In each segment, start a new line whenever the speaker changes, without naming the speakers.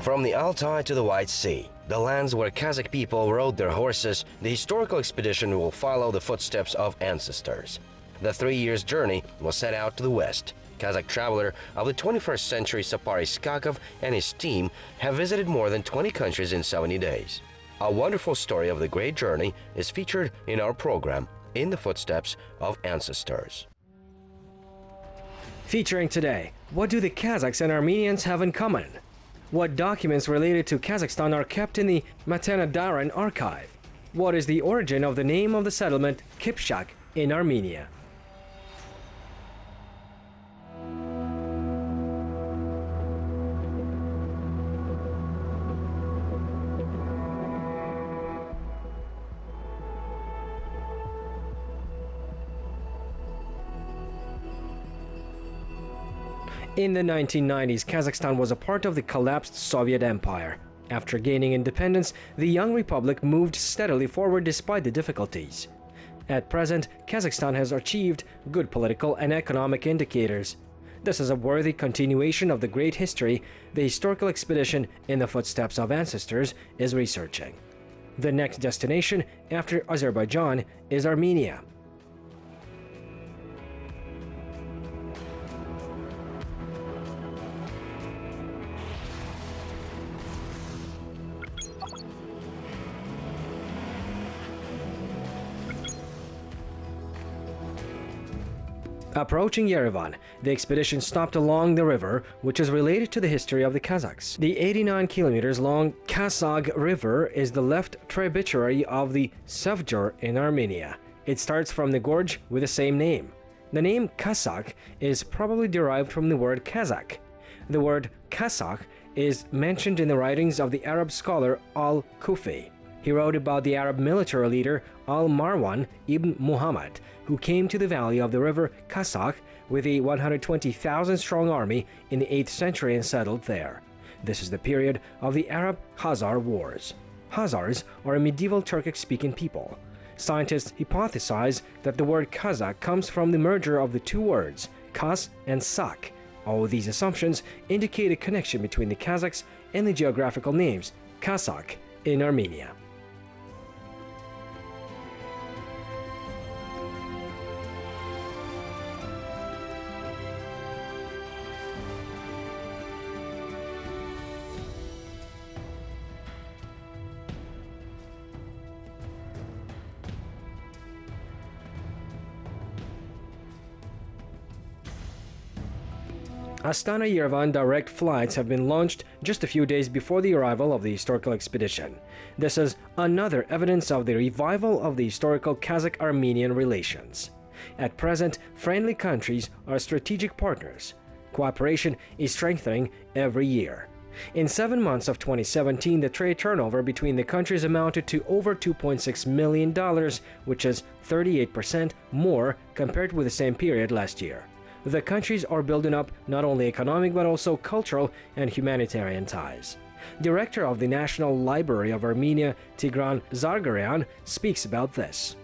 From the Altai to the White Sea, the lands where Kazakh people rode their horses, the historical expedition will follow the footsteps of ancestors. The three years journey was set out to the west. Kazakh traveler of the 21st century Sapar Iskakov and his team have visited more than 20 countries in 70 days. A wonderful story of the great journey is featured in our program, In the Footsteps of Ancestors.
Featuring today, what do the Kazakhs and Armenians have in common? What documents related to Kazakhstan are kept in the Matenadaran archive? What is the origin of the name of the settlement Kipshak in Armenia? In the 1990s, Kazakhstan was a part of the collapsed Soviet Empire. After gaining independence, the young republic moved steadily forward despite the difficulties. At present, Kazakhstan has achieved good political and economic indicators. This is a worthy continuation of the great history the historical expedition in the footsteps of ancestors is researching. The next destination after Azerbaijan is Armenia. Approaching Yerevan, the expedition stopped along the river, which is related to the history of the Kazakhs. The 89 kilometers long Kasag River is the left tributary of the Sevjur in Armenia. It starts from the gorge with the same name. The name Kasak is probably derived from the word Kazakh. The word Kasak is mentioned in the writings of the Arab scholar al-Kufi. He wrote about the Arab military leader Al-Marwan ibn Muhammad, who came to the valley of the river Kasak with a 120,000 strong army in the 8th century and settled there. This is the period of the Arab Khazar Wars. Khazars are a medieval Turkic speaking people. Scientists hypothesize that the word Kazakh comes from the merger of the two words, Kaz and Sak. All these assumptions indicate a connection between the Kazakhs and the geographical names Kasak in Armenia. Astana Yerevan direct flights have been launched just a few days before the arrival of the historical expedition. This is another evidence of the revival of the historical Kazakh Armenian relations. At present, friendly countries are strategic partners. Cooperation is strengthening every year. In seven months of 2017, the trade turnover between the countries amounted to over $2.6 million, which is 38% more compared with the same period last year the countries are building up not only economic but also cultural and humanitarian ties. Director of the National Library of Armenia, Tigran Zargaryan, speaks about this.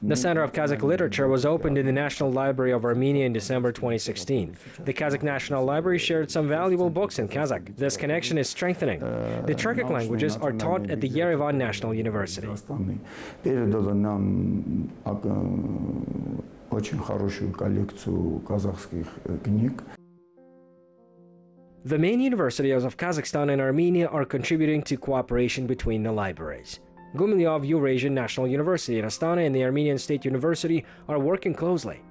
The Center of Kazakh Literature was opened in the National Library of Armenia in December 2016. The Kazakh National Library shared some valuable books in Kazakh. This connection is strengthening. The Turkic languages are taught at the Yerevan National University.
очень хорошую коллекцию казахских книг.
The main universities of Kazakhstan and Armenia are contributing to cooperation between the libraries. Gumilyov Eurasian National University in Astana and the Armenian State University are working closely.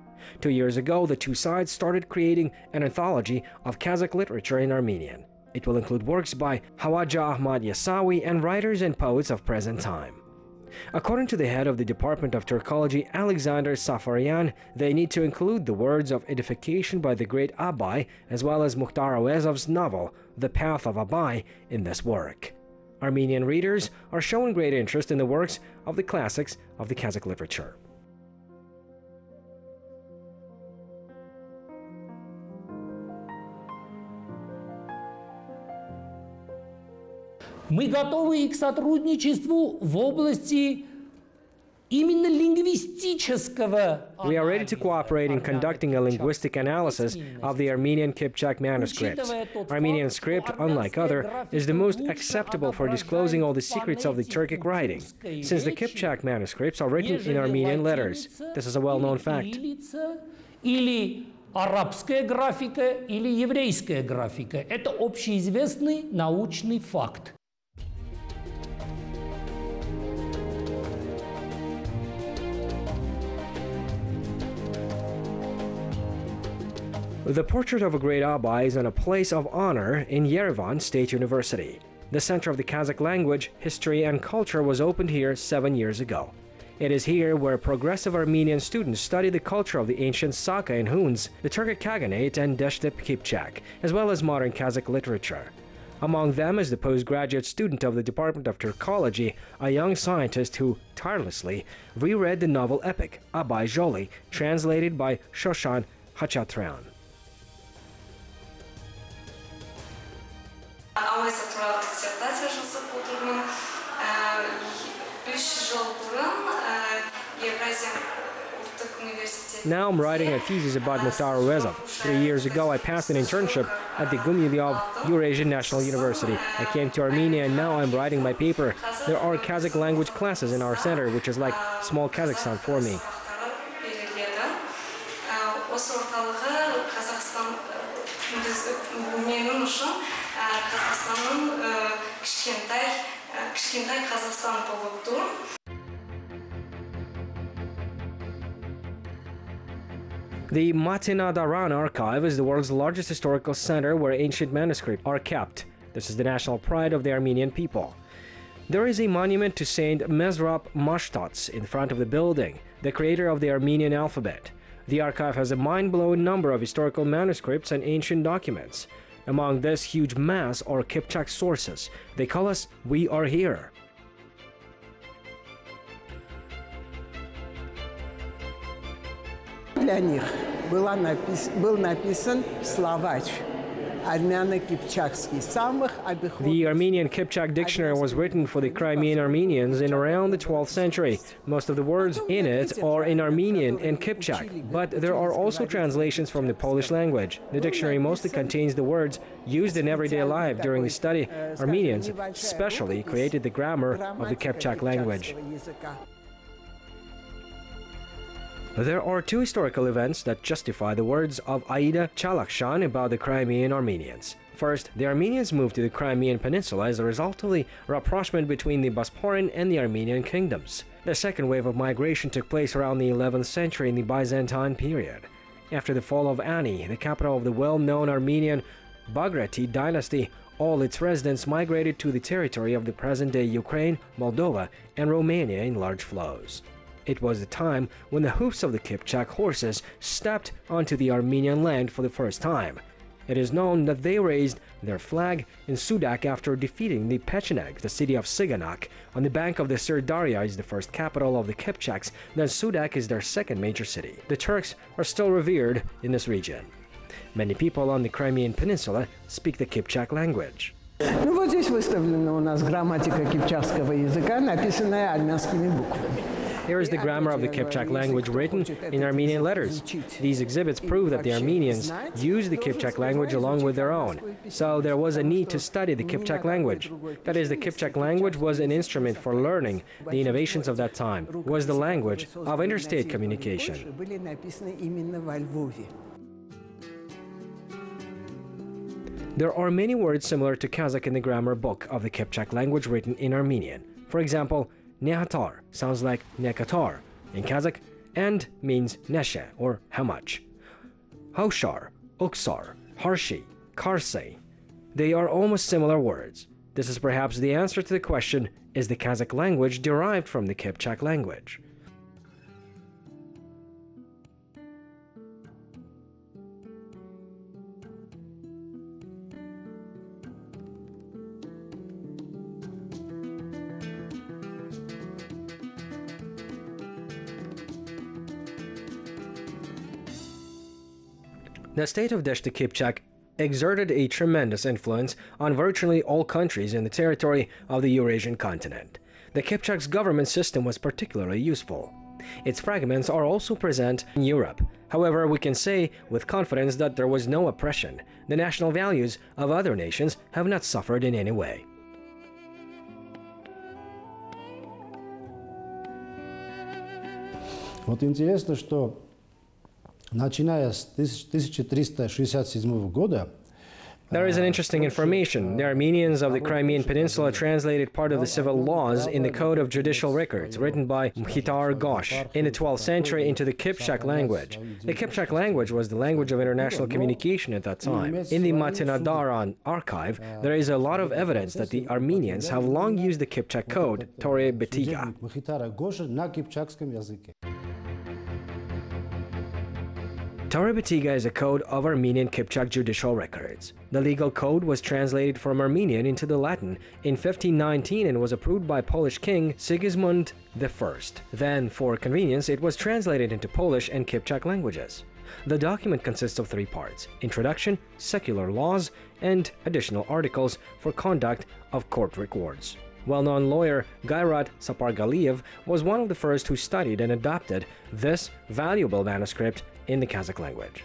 Two years ago, the two sides started creating an anthology of Kazakh literature in Armenian. It will include works by Khwaja Ahmad Yasawi and writers and poets of present time. According to the head of the Department of Turkology, Alexander Safarian, they need to include the words of edification by the great Abai, as well as Mukhtar Auezov's novel, The Path of Abai, in this work. Armenian readers are showing great interest in the works of the classics of the Kazakh literature.
Мы готовы сотрудничеству в области
We are ready to cooperate in conducting a linguistic analysis of the Armenian Kipchak manuscripts. Armenian script, unlike other, is the most acceptable for disclosing all the secrets of the Turkic writing, since the Kipchak manuscripts are written in Armenian letters. This is a well-known fact.
Или арабская графика, или еврейская графика. Это общеизвестный научный факт.
The portrait of a great Abai is on a place of honor in Yerevan State University. The Center of the Kazakh Language, History and Culture was opened here seven years ago. It is here where progressive Armenian students study the culture of the ancient Saka and Huns, the Turkic Khaganate, and Deshti Kipchak, as well as modern Kazakh literature. Among them is the postgraduate student of the Department of Turkology, a young scientist who tirelessly reread the novel epic Abai Joli, translated by Shoshan Hachatran.
А ось отправила диссертація Жосипу Турман. Üç yıl burun Евразия Ultuk Üniversitesi.
Now I'm writing a thesis about Mukhtar Rezov. Three years ago, I passed an internship at the Gumilov Eurasian National University. I came to Armenia and now I'm writing my paper. There are Kazakh language classes in our center, which is like small Kazakhstan for me.
осы орталығы э, қазақстан э, э, менің үшін қазақстанның кішкентай кішкентай қазақстан болып тұр
The Matenadaran Archive is the world's largest historical center where ancient manuscripts are kept. This is the national pride of the Armenian people. There is a monument to Saint Mesrop Mashtots in front of the building, the creator of the Armenian alphabet. The archive has a mind-blowing number of historical manuscripts and ancient documents. Among this huge mass are Kipchak sources. They call us We Are Here.
Для них была напис- был написан словарь армяно-кипчакский самых обиходных.
the Armenian Kipchak dictionary was written for the Crimean Armenians in around the 12th century. Most of the words in it are in Armenian and Kipchak, but there are also translations from the Polish language. The dictionary mostly contains the words used in everyday life during the study. Armenians specially created the grammar of the Kipchak language. There are two historical events that justify the words of Aida Chalakshan about the Crimean Armenians. First, the Armenians moved to the Crimean Peninsula as a result of the rapprochement between the Bosporan and the Armenian kingdoms. The second wave of migration took place around the 11th century in the Byzantine period. After the fall of Ani, the capital of the well-known Armenian Bagrati dynasty, all its residents migrated to the territory of the present-day Ukraine, Moldova, and Romania in large flows. It was the time when the hoofs of the Kipchak horses stepped onto the Armenian land for the first time. It is known that they raised their flag in Sudak after defeating the Pecheneg, the city of Siganak. On the bank of the Sirdarya is the first capital of the Kipchaks, then Sudak is their second major city. The Turks are still revered in this region. Many people on the Crimean Peninsula speak the Kipchak language.
Ну вот здесь выставлена у нас грамматика кипчакского языка, написанная армянскими буквами.
Here is the grammar of the Kipchak language written in Armenian letters. These exhibits prove that the Armenians used the Kipchak language along with their own, so there was a need to study the Kipchak language. That is, the Kipchak language was an instrument for learning the innovations of that time, was the language of interstate communication. There are many words similar to Kazakh in the grammar book of the Kipchak language written in Armenian. For example, Nehatar sounds like Nekatar in Kazakh and means Neshe or how much. Hoshar, Uksar, Harshi, Karsay. They are almost similar words. This is perhaps the answer to the question is the Kazakh language derived from the Kipchak language? The state of Deshti Kipchak exerted a tremendous influence on virtually all countries in the territory of the Eurasian continent. The Kipchak's government system was particularly useful. Its fragments are also present in Europe. However, we can say with confidence that there was no oppression. The national values of other nations have not suffered in any way.
Вот интересно, что Начиная с 1367 года,
there is an interesting information. The Armenians of the Crimean Peninsula translated part of the civil laws in the Code of Judicial Records, written by Mkhitar Gosh, in the 12th century into the Kipchak language. The Kipchak language was the language of international communication at that time. In the Matenadaran archive, there is a lot of evidence that the Armenians have long used the Kipchak code, Tore Betiga. Tori Batiga is a code of Armenian Kipchak judicial records. The legal code was translated from Armenian into the Latin in 1519 and was approved by Polish King Sigismund I. Then, for convenience, it was translated into Polish and Kipchak languages. The document consists of three parts introduction, secular laws, and additional articles for conduct of court records. Well known lawyer Gairat Sapargaliev was one of the first who studied and adopted this valuable manuscript in the Kazakh language.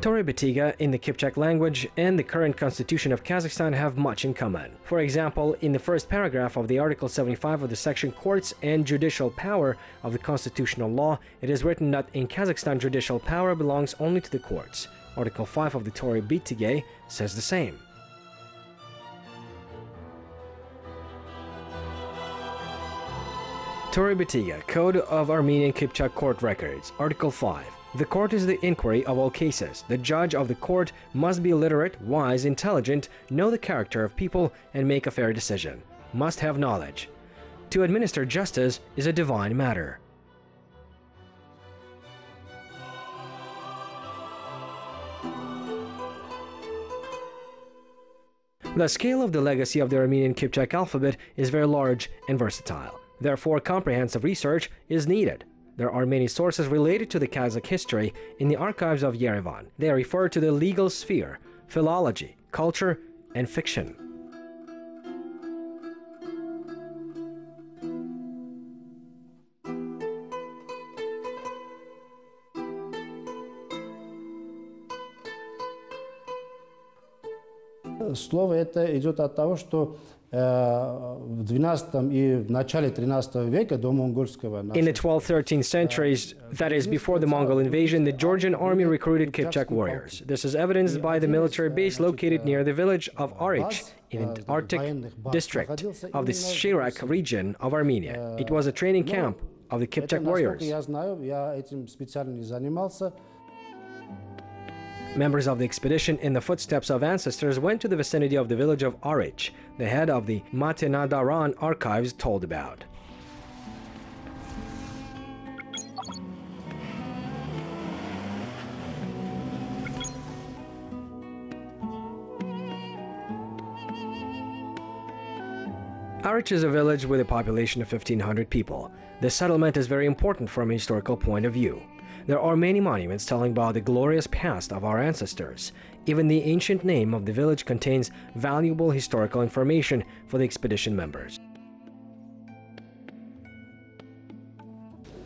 Torah Betiga in the Kipchak language and the current constitution of Kazakhstan have much in common. For example, in the first paragraph of the Article 75 of the section Courts and Judicial Power of the Constitutional Law, it is written that in Kazakhstan judicial power belongs only to the courts. Article 5 of the Torah Betiga says the same. Torah Betiga, Code of Armenian Kipchak Court Records, Article 5. The court is the inquiry of all cases. The judge of the court must be literate, wise, intelligent, know the character of people, and make a fair decision. Must have knowledge. To administer justice is a divine matter. The scale of the legacy of the Armenian Kipchak alphabet is very large and versatile. Therefore, comprehensive research is needed. There are many sources related to the Kazakh history in the archives of Yerevan. They refer to the legal sphere, philology, culture, and fiction.
Слово это идет от того, что
in the 12th, 13th centuries, that is, before the Mongol invasion, the Georgian army recruited Kipchak warriors. This is evidenced by the military base located near the village of Arich in the Artik district of the Shirak region of Armenia. It was a training camp of the Kipchak warriors. Members of the expedition in the footsteps of ancestors went to the vicinity of the village of Arich, the head of the Matenadaran archives told about. Arich is a village with a population of 1500 people. This settlement is very important from a historical point of view. There are many monuments telling about the glorious past of our ancestors. Even the ancient name of the village contains valuable historical information for the expedition members.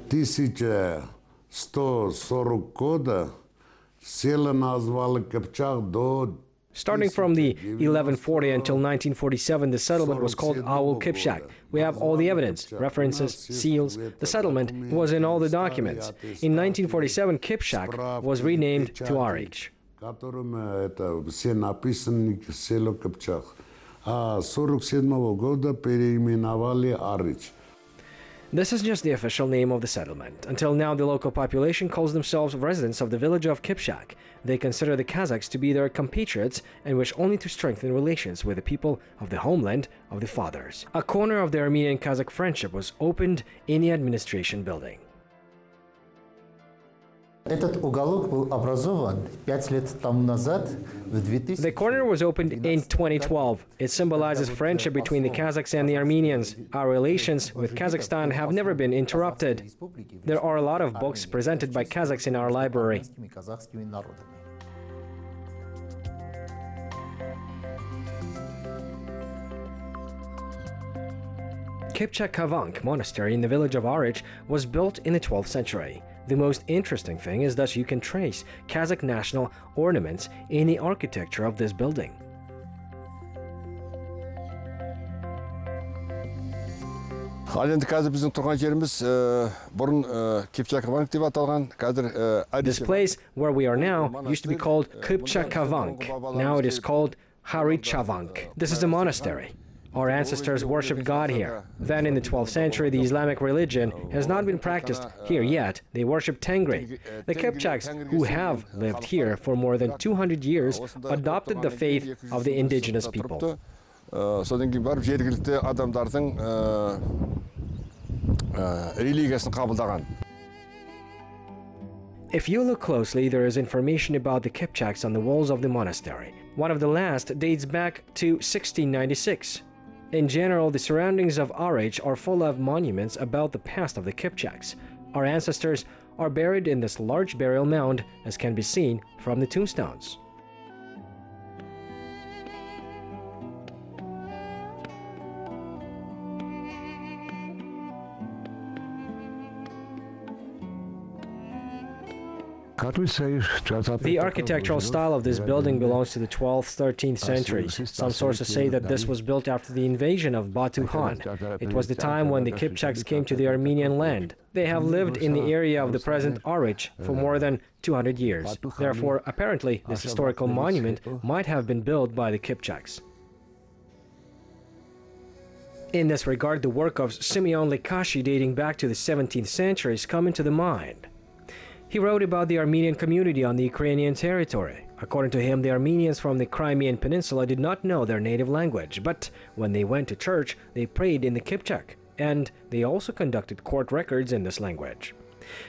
1140 года села назвали Кипчак до
Starting from the 1140 until 1947, the settlement was called Aul Kipchak. We have all the evidence, references, seals. The settlement was in all the documents. In 1947, Kipchak was renamed to Arich.
которым это все написано село Кипчак. А 47 года переименовали Арич.
This is just the official name of the settlement. Until now, the local population calls themselves residents of the village of Kipshak. They consider the Kazakhs to be their compatriots and wish only to strengthen relations with the people of the homeland of the fathers. A corner of the Armenian Kazakh friendship was opened in the administration building.
Этот уголок был образован пять лет тому назад,
The corner was opened in 2012. It symbolizes friendship between the Kazakhs and the Armenians. Our relations with Kazakhstan have never been interrupted. There are a lot of books presented by Kazakhs in our library. Kipchakavank Monastery in the village of Arich was built in the 12th century. The most interesting thing is that you can trace Kazakh national ornaments in the architecture of this building.
ал енді қазір біздің тұрған жеріміз ә, бұрын ә, кипчакованк деп аталған қазір ә,
This place where we are now used to be called Kipchakavank. Now it is called Harichavank. This is a monastery. Our ancestors worshipped God here. Then in the 12th century, the Islamic religion has not been practiced here yet. They worship Tengri. The Kipchaks, who have lived here for more than 200 years, adopted the faith of the indigenous people.
Ә, содан кейін барып жергілікті адамдардың ә, ә, религиясын қабылдаған
If you look closely, there is information about the Kipchaks on the walls of the monastery. One of the last dates back to 1696. In general, the surroundings of Arich are full of monuments about the past of the Kipchaks. Our ancestors are buried in this large burial mound, as can be seen from the tombstones. The architectural style of this building belongs to the 12th, 13th centuries. Some sources say that this was built after the invasion of Batu Khan. It was the time when the Kipchaks came to the Armenian land. They have lived in the area of the present Arich for more than 200 years. Therefore, apparently, this historical monument might have been built by the Kipchaks. In this regard, the work of Simeon Lehatsi dating back to the 17th century is coming to the mind. He wrote about the Armenian community on the Ukrainian territory. According to him, the Armenians from the Crimean Peninsula did not know their native language, but when they went to church, they prayed in the Kipchak, and they also conducted court records in this language.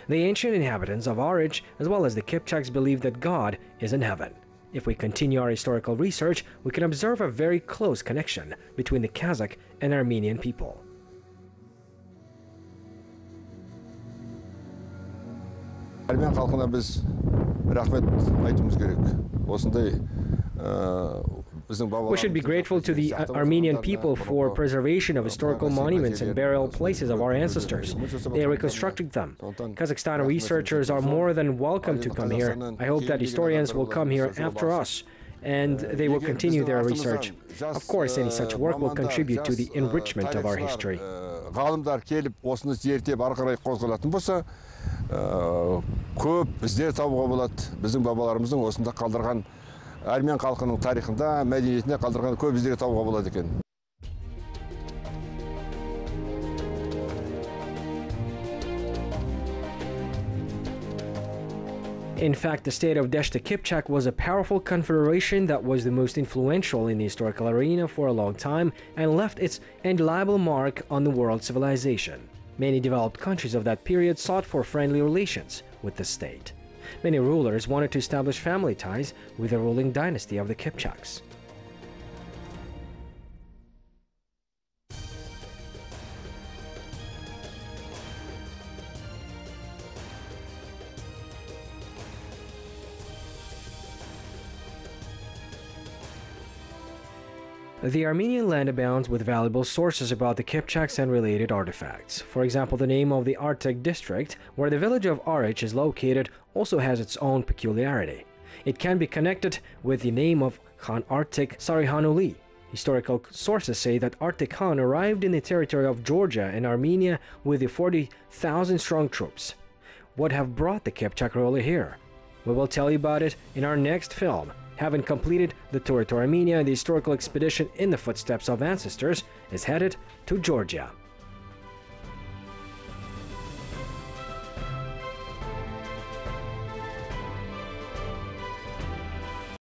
The ancient inhabitants of Arich, as well as the Kipchaks, believe that God is in heaven. If we continue our historical research, we can observe a very close connection between the Kazakh and Armenian people.
армян халқына біз рахмет айтуымыз керек осындай ә, біздің
We should be grateful to the Armenian people for preservation of historical monuments and burial places of our ancestors. They reconstructed them. Kazakhstan researchers are more than welcome to come here. I hope that historians will come here after us and they will continue their research. Of course, any such work will contribute to the enrichment of our history.
ғалымдар келіп осыны зерттеп ары қарай қозғалатын болса ә, көп іздер табуға болады біздің бабаларымыздың осында қалдырған армян халқының тарихында мәдениетінде қалдырған көп іздер табуға болады екен
In fact, the state of Deshti Kipchak was a powerful confederation that was the most influential in the historical arena for a long time and left its indelible mark on the world civilization. Many developed countries of that period sought for friendly relations with the state. Many rulers wanted to establish family ties with the ruling dynasty of the Kipchaks. The Armenian land abounds with valuable sources about the Kipchaks and related artifacts. For example, the name of the Artek district, where the village of Arich is located, also has its own peculiarity. It can be connected with the name of Khan Artek Sarihanuli. Historical sources say that Artek Khan arrived in the territory of Georgia and Armenia with the 40,000 strong troops. What have brought the Kipchak ruler here? We will tell you about it in our next film, having completed the tour to Armenia, and the historical expedition in the footsteps of ancestors is headed to Georgia.